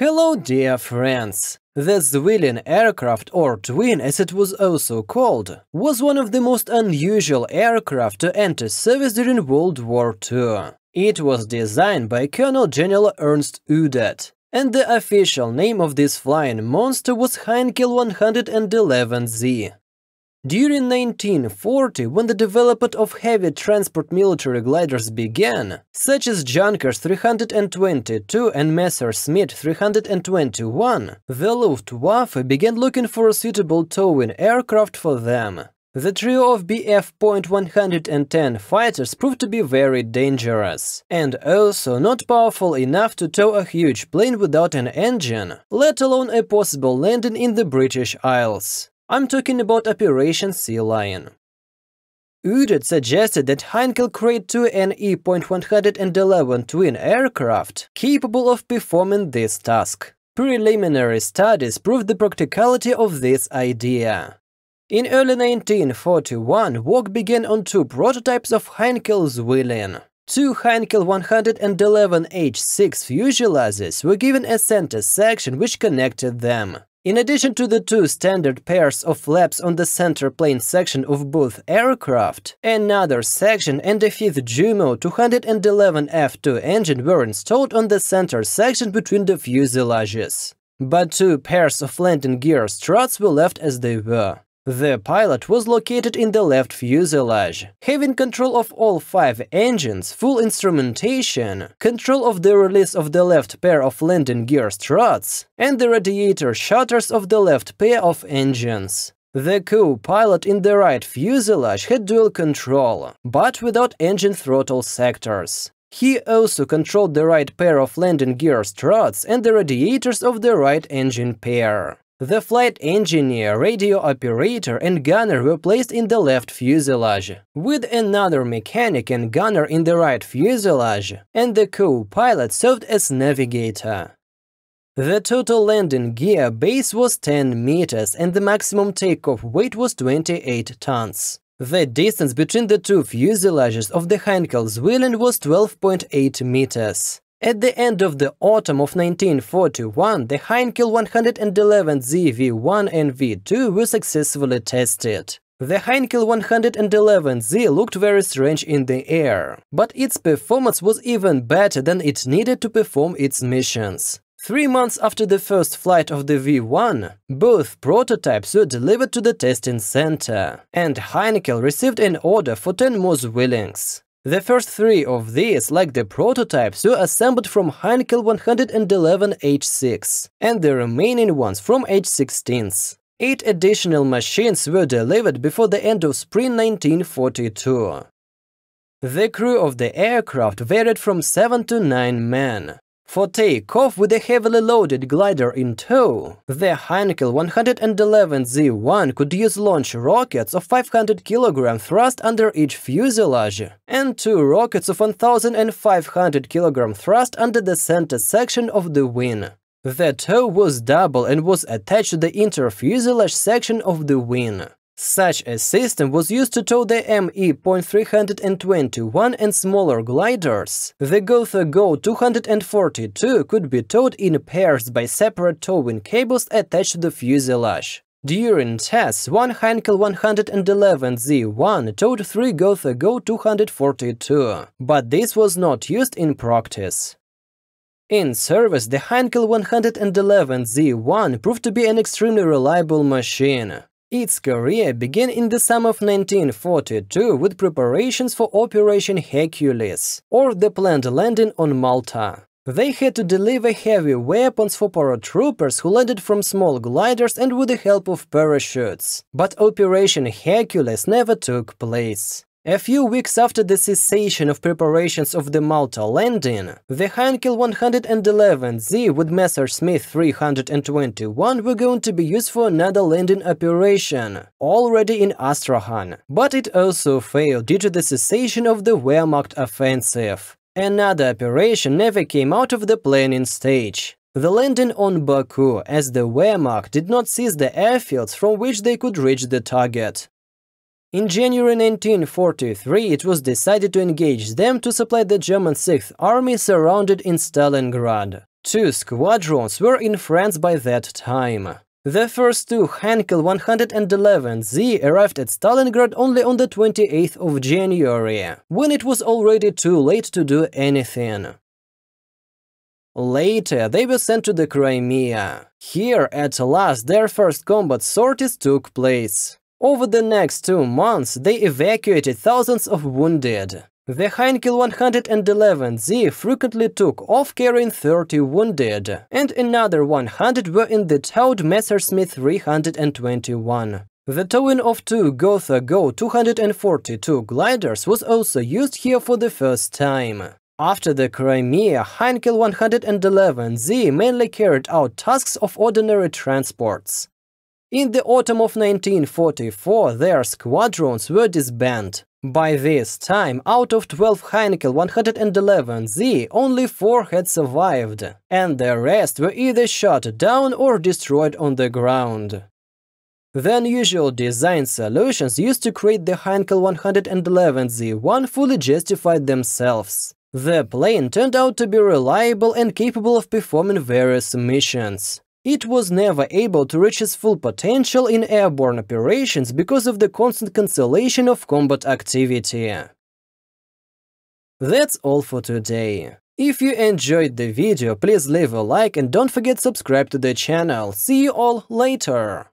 Hello dear friends! The Zwilling aircraft, or Twin as it was also called, was one of the most unusual aircraft to enter service during World War II. It was designed by Colonel General Ernst Udet, and the official name of this flying monster was Heinkel 111Z. During 1940, when the development of heavy transport military gliders began, such as Junkers 322 and Messerschmitt 321, the Luftwaffe began looking for a suitable towing aircraft for them. The trio of Bf.110 fighters proved to be very dangerous, and also not powerful enough to tow a huge plane without an engine, let alone a possible landing in the British Isles. I'm talking about Operation Sea Lion. Udet suggested that Heinkel create two He.111 twin aircraft capable of performing this task. Preliminary studies proved the practicality of this idea. In early 1941, work began on two prototypes of Heinkel's Zwilling. Two Heinkel 111H6 fuselages were given a center section which connected them. In addition to the two standard pairs of flaps on the center plane section of both aircraft, another section and a fifth Jumo 211F2 engine were installed on the center section between the fuselages. But two pairs of landing gear struts were left as they were. The pilot was located in the left fuselage, having control of all five engines, full instrumentation, control of the release of the left pair of landing gear struts, and the radiator shutters of the left pair of engines. The co-pilot in the right fuselage had dual control, but without engine throttle sectors. He also controlled the right pair of landing gear struts and the radiators of the right engine pair. The flight engineer, radio operator and gunner were placed in the left fuselage, with another mechanic and gunner in the right fuselage, and the co-pilot served as navigator. The total landing gear base was 10 meters and the maximum takeoff weight was 28 tons. The distance between the two fuselages of the Heinkel Zwilling was 12.8 meters. At the end of the autumn of 1941, the Heinkel 111Z V1 and V2 were successfully tested. The Heinkel 111Z looked very strange in the air, but its performance was even better than it needed to perform its missions. Three months after the first flight of the V1, both prototypes were delivered to the testing center, and Heinkel received an order for 10 more Zwillings. The first three of these, like the prototypes, were assembled from Heinkel 111H6, and the remaining ones from H16s. Eight additional machines were delivered before the end of spring 1942. The crew of the aircraft varied from 7 to 9 men. For takeoff with a heavily loaded glider in tow, the Heinkel 111Z1 could use launch rockets of 500 kg thrust under each fuselage, and two rockets of 1500 kg thrust under the center section of the wing. The tow was double and was attached to the interfuselage section of the wing. Such a system was used to tow the ME.321 and smaller gliders. The Gotha Go 242 could be towed in pairs by separate towing cables attached to the fuselage. During tests, one Heinkel 111Z1 towed three Gotha Go 242, but this was not used in practice. In service, the Heinkel 111Z1 proved to be an extremely reliable machine. Its career began in the summer of 1942 with preparations for Operation Hercules, or the planned landing on Malta. They had to deliver heavy weapons for paratroopers who landed from small gliders and with the help of parachutes. But Operation Hercules never took place. A few weeks after the cessation of preparations of the Malta landing, the Heinkel 111Z with Messerschmitt 321 were going to be used for another landing operation, already in Astrakhan, but it also failed due to the cessation of the Wehrmacht offensive. Another operation never came out of the planning stage. The landing on Baku, as the Wehrmacht did not seize the airfields from which they could reach the target. In January 1943, it was decided to engage them to supply the German Sixth Army surrounded in Stalingrad. Two squadrons were in France by that time. The first two Heinkel 111Z arrived at Stalingrad only on the 28th of January, when it was already too late to do anything. Later, they were sent to the Crimea. Here, at last, their first combat sorties took place. Over the next two months, they evacuated thousands of wounded. The Heinkel 111Z frequently took off carrying 30 wounded, and another 100 were in the towed Messerschmitt 321. The towing of two Gotha Go 242 gliders was also used here for the first time. After the Crimea, Heinkel 111Z mainly carried out tasks of ordinary transports. In the autumn of 1944, their squadrons were disbanded. By this time, out of 12 Heinkel 111Z, only 4 had survived, and the rest were either shot down or destroyed on the ground. The unusual design solutions used to create the Heinkel 111Z-1 fully justified themselves. The plane turned out to be reliable and capable of performing various missions. It was never able to reach its full potential in airborne operations because of the constant cancellation of combat activity. That's all for today. If you enjoyed the video, please leave a like and don't forget subscribe to the channel. See you all later!